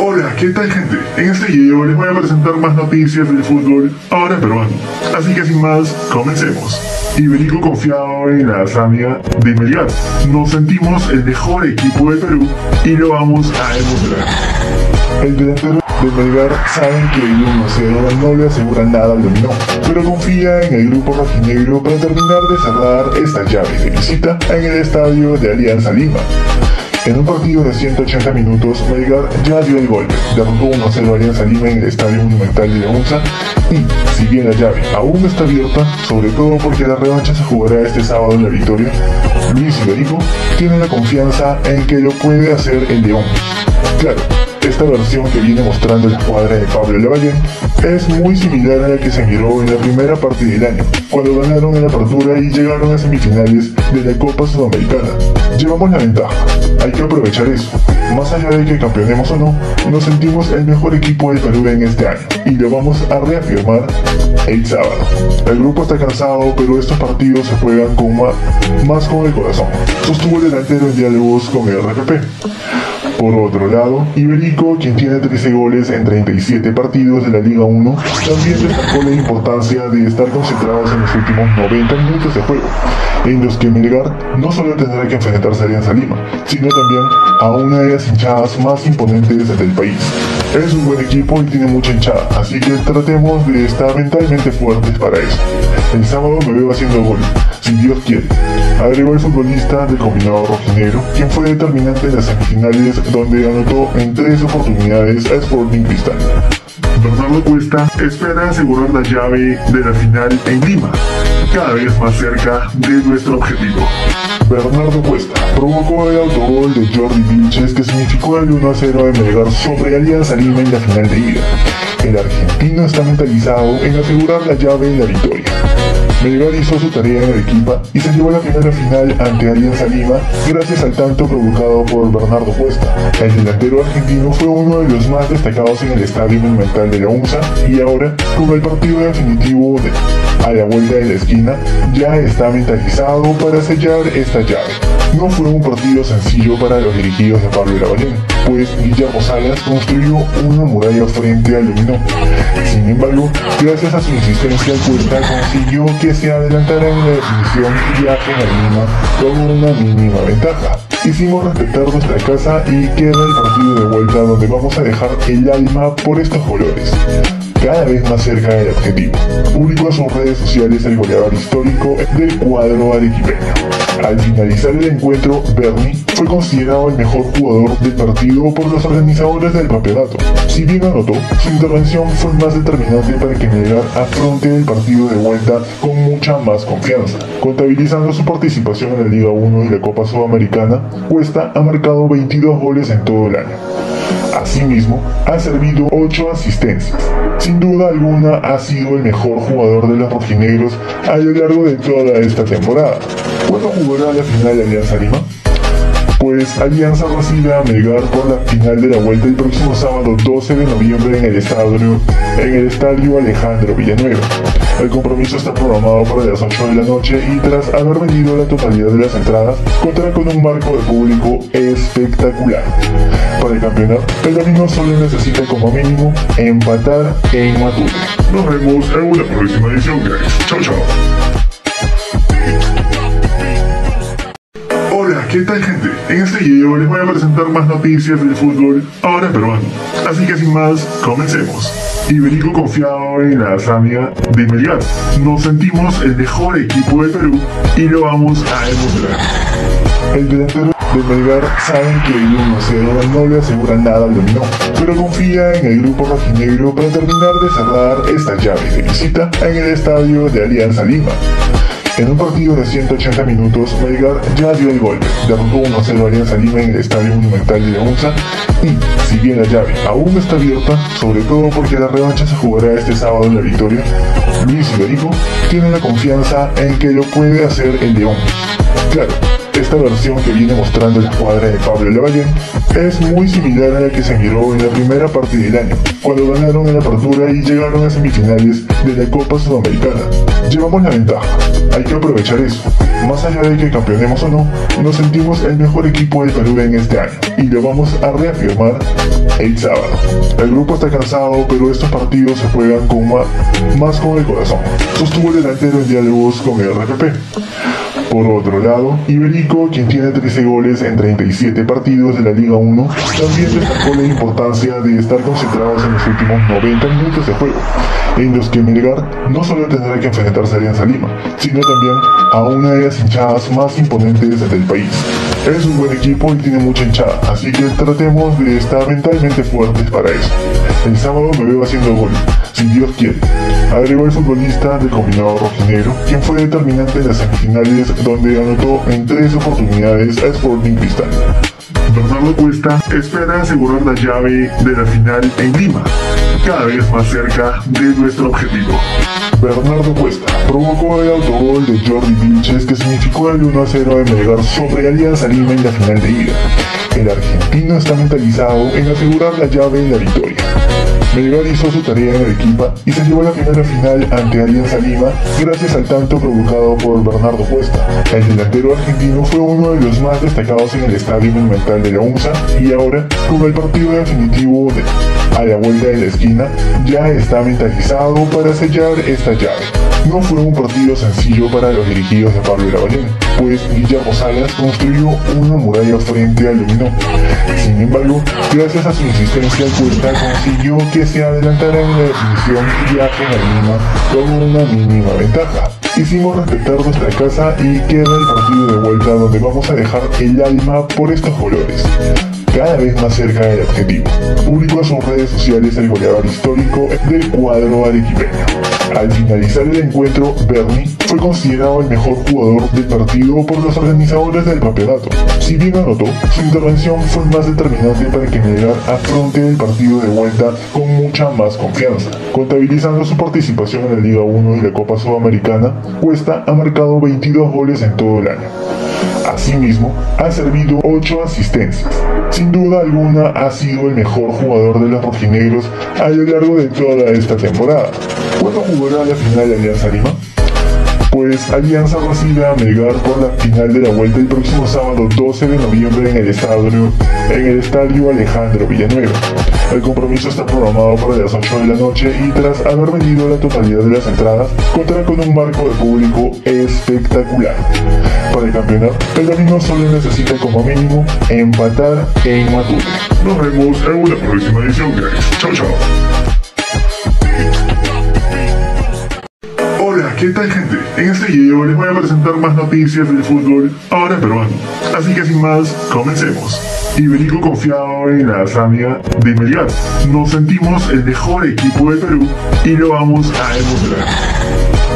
Hola, ¿qué tal gente? En este video les voy a presentar más noticias del fútbol ahora peruano. Así que sin más, comencemos. Iberico confiado en la hazaña de Melgar. Nos sentimos el mejor equipo de Perú y lo vamos a demostrar. El delantero de Melgar sabe que el 1-0 no le asegura nada al dominó, pero confía en el grupo rojinegro para terminar de cerrar estas llaves de visita en el estadio de Alianza Lima. En un partido de 180 minutos, Melgar ya dio el gol, derrotó 1-0 Alianza Lima en el Estadio Monumental de Leonza y, si bien la llave aún está abierta, sobre todo porque la revancha se jugará este sábado en la victoria, Luis Iberico tiene la confianza en que lo puede hacer el León. Claro, esta versión que viene mostrando la escuadra de Pablo Lavallén es muy similar a la que se miró en la primera parte del año, cuando ganaron en la apertura y llegaron a semifinales de la Copa Sudamericana. Llevamos la ventaja, hay que aprovechar eso. Más allá de que campeonemos o no, nos sentimos el mejor equipo del Perú en este año y lo vamos a reafirmar el sábado. El grupo está cansado, pero estos partidos se juegan con más, más con el corazón. Sostuvo el delantero en diálogos con el RPP. Por otro lado, Iberico, quien tiene 13 goles en 37 partidos de la Liga 1, también destacó la importancia de estar concentrados en los últimos 90 minutos de juego, en los que Melgar no solo tendrá que enfrentarse a Alianza Lima, sino también a una de las hinchadas más imponentes del país. Es un buen equipo y tiene mucha hinchada, así que tratemos de estar mentalmente fuertes para eso. El sábado me veo haciendo gol, si Dios quiere. Agregó el futbolista del combinado rojinegro, quien fue determinante en las semifinales donde anotó en tres oportunidades a Sporting Cristal. Bernardo Cuesta espera asegurar la llave de la final en Lima, cada vez más cerca de nuestro objetivo. Bernardo Cuesta provocó el autogol de Jordi Vilches que significó el 1 0 de Melgar sobre Alianza Lima en la final de ida. El argentino está mentalizado en asegurar la llave en la victoria. Melgar hizo su tarea en Arequipa y se llevó la primera final ante Alianza Lima gracias al tanto provocado por Bernardo Cuesta. El delantero argentino fue uno de los más destacados en el Estadio Monumental de la UNSA y ahora, con el partido definitivo de a la vuelta de la esquina, ya está mentalizado para sellar esta llave. No fue un partido sencillo para los dirigidos de Pablo Lavallén, pues Guillermo Salas construyó una muralla frente al dominó. Sin embargo, gracias a su insistencia, Cuesta consiguió que se adelantara en la definición y a Lima con una mínima ventaja. Hicimos respetar nuestra casa y queda el partido de vuelta donde vamos a dejar el alma por estos colores cada vez más cerca del objetivo. Publicó a sus redes sociales el goleador histórico del cuadro arequipeño. Al finalizar el encuentro, Bernie fue considerado el mejor jugador del partido por los organizadores del campeonato. Si bien anotó, su intervención fue más determinante para que Melgar afronte el partido de vuelta con mucha más confianza. Contabilizando su participación en la Liga 1 y la Copa Sudamericana, Cuesta ha marcado 22 goles en todo el año. Asimismo, ha servido 8 asistencias. Sin duda alguna ha sido el mejor jugador de los rojinegros a lo largo de toda esta temporada. ¿Cuándo jugará la final de Alianza Lima? Pues Alianza recibe a Melgar por la final de la vuelta el próximo sábado 12 de noviembre en el estadio, en el estadio Alejandro Villanueva. El compromiso está programado para las 8 de la noche y tras haber vendido la totalidad de las entradas, contará con un marco de público espectacular. Para el campeonato, el domingo solo necesita como mínimo empatar en Matute. Nos vemos en una próxima edición, guys. Chao, chao. ¿qué tal gente? En este video les voy a presentar más noticias del fútbol ahora peruano. Así que sin más, comencemos. Iberico confiado en la hazaña de Melgar. Nos sentimos el mejor equipo de Perú y lo vamos a demostrar. El delantero de Melgar sabe que el 1-0 no le asegura nada al dominó, pero confía en el grupo rojinegro para terminar de cerrar estas llaves de visita en el estadio de Alianza Lima. En un partido de 180 minutos, Melgar ya dio el gol, derrotó 1-0 Alianza Lima en el Estadio Monumental de Leonza y, si bien la llave aún está abierta, sobre todo porque la revancha se jugará este sábado en la victoria, Luis Iberico tiene la confianza en que lo puede hacer el León. Claro, esta versión que viene mostrando la escuadra de Pablo Lavallén es muy similar a la que se miró en la primera parte del año, cuando ganaron en la apertura y llegaron a semifinales de la Copa Sudamericana. Llevamos la ventaja, hay que aprovechar eso. Más allá de que campeonemos o no, nos sentimos el mejor equipo del Perú en este año y lo vamos a reafirmar el sábado. El grupo está cansado, pero estos partidos se juegan con más, más con el corazón. Sostuvo el delantero en diálogos con el RPP. Por otro lado, Iberico, quien tiene 13 goles en 37 partidos de la Liga 1, también destacó la importancia de estar concentrados en los últimos 90 minutos de juego, en los que Melgar no solo tendrá que enfrentarse a Alianza Lima, sino también a una de las hinchadas más imponentes del país. Es un buen equipo y tiene mucha hinchada, así que tratemos de estar mentalmente fuertes para eso. El sábado me veo haciendo gol, si Dios quiere. Agregó el futbolista del combinado rojinegro, quien fue determinante en las semifinales donde anotó en tres oportunidades a Sporting Cristal. Bernardo Cuesta espera asegurar la llave de la final en Lima, cada vez más cerca de nuestro objetivo. Bernardo Cuesta provocó el autogol de Jordi Vilches que significó el 1 0 de Melgar sobre Alianza Lima en la final de ida. El argentino está mentalizado en asegurar la llave en la victoria. Melgar hizo su tarea en el equipo y se llevó a la primera final ante Alianza Lima gracias al tanto provocado por Bernardo Cuesta. El delantero argentino fue uno de los más destacados en el Estadio Monumental de la UNSA y ahora, con el partido definitivo de a la vuelta de la esquina, ya está mentalizado para sellar esta llave. No fue un partido sencillo para los dirigidos de Pablo Lavallén, pues Guillermo Salas construyó una muralla frente al dominó. Sin embargo, gracias a su insistencia, Cuesta consiguió que se adelantara en la definición y viaje a Lima con una mínima ventaja. Hicimos respetar nuestra casa y queda el partido de vuelta donde vamos a dejar el alma por estos colores cada vez más cerca del objetivo. Publicó a sus redes sociales el goleador histórico del cuadro arequipeño. Al finalizar el encuentro, Bernie fue considerado el mejor jugador del partido por los organizadores del campeonato. Si bien anotó, su intervención fue más determinante para que Melgar afronte el partido de vuelta con mucha más confianza. Contabilizando su participación en la Liga 1 y la Copa Sudamericana, Cuesta ha marcado 22 goles en todo el año. Asimismo, ha servido 8 asistencias. Sin duda alguna ha sido el mejor jugador de los rojinegros a lo largo de toda esta temporada. ¿Cuándo jugará la final de Alianza Lima? Pues Alianza recibe a Melgar por la final de la vuelta el próximo sábado 12 de noviembre en el estadio, en el estadio Alejandro Villanueva. El compromiso está programado para las 8 de la noche y tras haber vendido la totalidad de las entradas, contará con un marco de público espectacular. Para el campeonato, el domingo solo necesita como mínimo empatar en Matute. Nos vemos en una próxima edición, guys. Chao, chao. Hola, ¿qué tal gente? En este video les voy a presentar más noticias del fútbol ahora peruano. Así que sin más, comencemos. Iberico confiado en la hazaña de Melgar. Nos sentimos el mejor equipo de Perú y lo vamos a demostrar.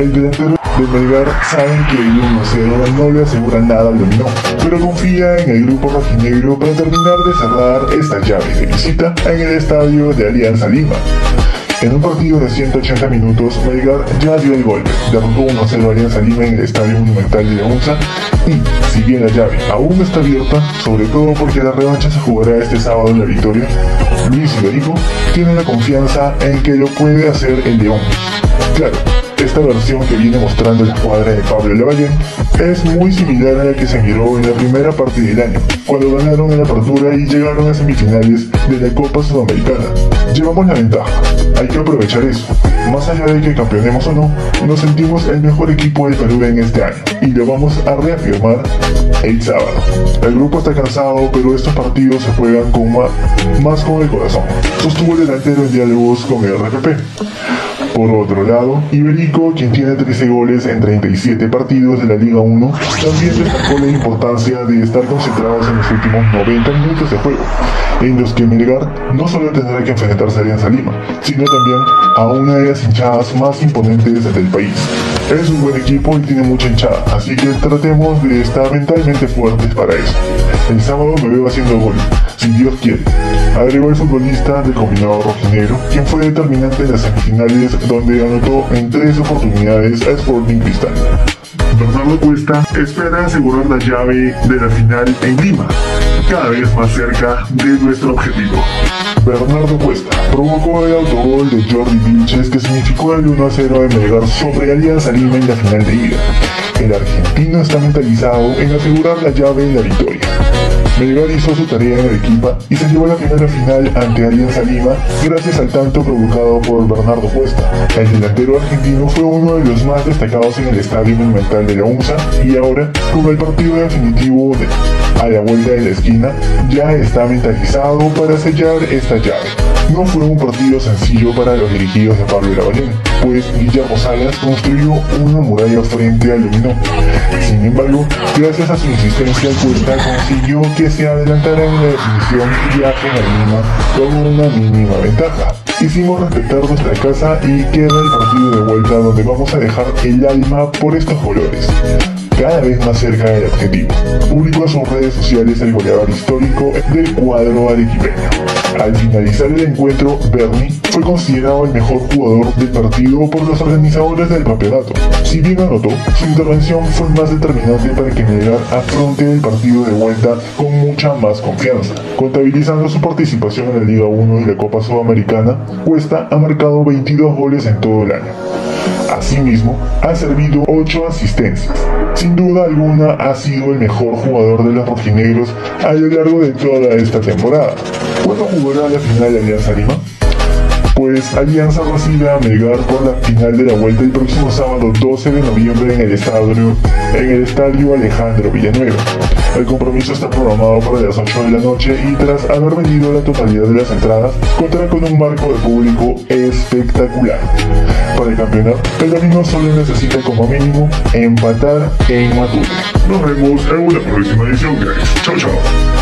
El delantero de Melgar sabe que el 1-0 no le asegura nada al dominó, pero confía en el grupo rojinegro para terminar de cerrar esta llave de visita en el estadio de Alianza Lima. En un partido de 180 minutos, Melgar ya dio el golpe, derrotó 1-0 Alianza Lima en el Estadio Monumental de Onza y, si bien la llave aún está abierta, sobre todo porque la revancha se jugará este sábado en la victoria, Luis Iberico tiene la confianza en que lo puede hacer el León. Claro, esta versión que viene mostrando la escuadra de Pablo Lavallén es muy similar a la que se miró en la primera parte del año, cuando ganaron en la apertura y llegaron a semifinales de la Copa Sudamericana. Llevamos la ventaja, hay que aprovechar eso. Más allá de que campeonemos o no, nos sentimos el mejor equipo del Perú en este año y lo vamos a reafirmar el sábado. El grupo está cansado, pero estos partidos se juegan con más, más con el corazón. Sostuvo el delantero en diálogos con el RPP. Por otro lado, Iberico, quien tiene 13 goles en 37 partidos de la Liga 1, también destacó la importancia de estar concentrados en los últimos 90 minutos de juego, en los que Melgar no solo tendrá que enfrentarse a Alianza Lima, sino también a una de las hinchadas más imponentes del país. Es un buen equipo y tiene mucha hinchada, así que tratemos de estar mentalmente fuertes para eso. El sábado me veo haciendo gol, si Dios quiere. Agregó el futbolista del combinado rojinegro, quien fue determinante en las semifinales donde anotó en tres oportunidades a Sporting Cristal. Bernardo Cuesta espera asegurar la llave de la final en Lima, cada vez más cerca de nuestro objetivo. Bernardo Cuesta provocó el autogol de Jordi Vilches que significó el 1 0 de Melgar sobre Alianza Lima en la final de ida. El argentino está mentalizado en asegurar la llave en la victoria. Melgar hizo su tarea en Arequipa y se llevó la primera final ante Alianza Lima gracias al tanto provocado por Bernardo Cuesta. El delantero argentino fue uno de los más destacados en el estadio monumental de la UNSA y ahora, con el partido definitivo de, a la vuelta de la esquina, ya está mentalizado para sellar esta llave. No fue un partido sencillo para los dirigidos de Pablo Lavallén, pues Guillermo Salas construyó una muralla frente al dominó. Sin embargo, gracias a su insistencia, Cuesta consiguió que se adelantara en la definición y a Lima con una mínima ventaja. Hicimos respetar nuestra casa y queda el partido de vuelta donde vamos a dejar el alma por estos colores cada vez más cerca del objetivo. A sus redes sociales el goleador histórico del cuadro arequipeño. Al finalizar el encuentro, Bernie fue considerado el mejor jugador del partido por los organizadores del campeonato. Si bien anotó, su intervención fue más determinante para que Melgar afronte el partido de vuelta con mucha más confianza. Contabilizando su participación en la Liga 1 y la Copa Sudamericana, Cuesta ha marcado 22 goles en todo el año. Asimismo, ha servido 8 asistencias. Sin duda alguna ha sido el mejor jugador de los rojinegros a lo largo de toda esta temporada. ¿Cuándo jugará la final de Alianza Lima? Pues Alianza recibe a Melgar por la final de la vuelta el próximo sábado 12 de noviembre en el estadio, en el estadio Alejandro Villanueva. El compromiso está programado para las 8 de la noche y tras haber vendido la totalidad de las entradas, contará con un marco de público espectacular. Para el campeonato, el domingo solo necesita como mínimo empatar en Matute. Nos vemos en una próxima edición, guys. Chao, chao.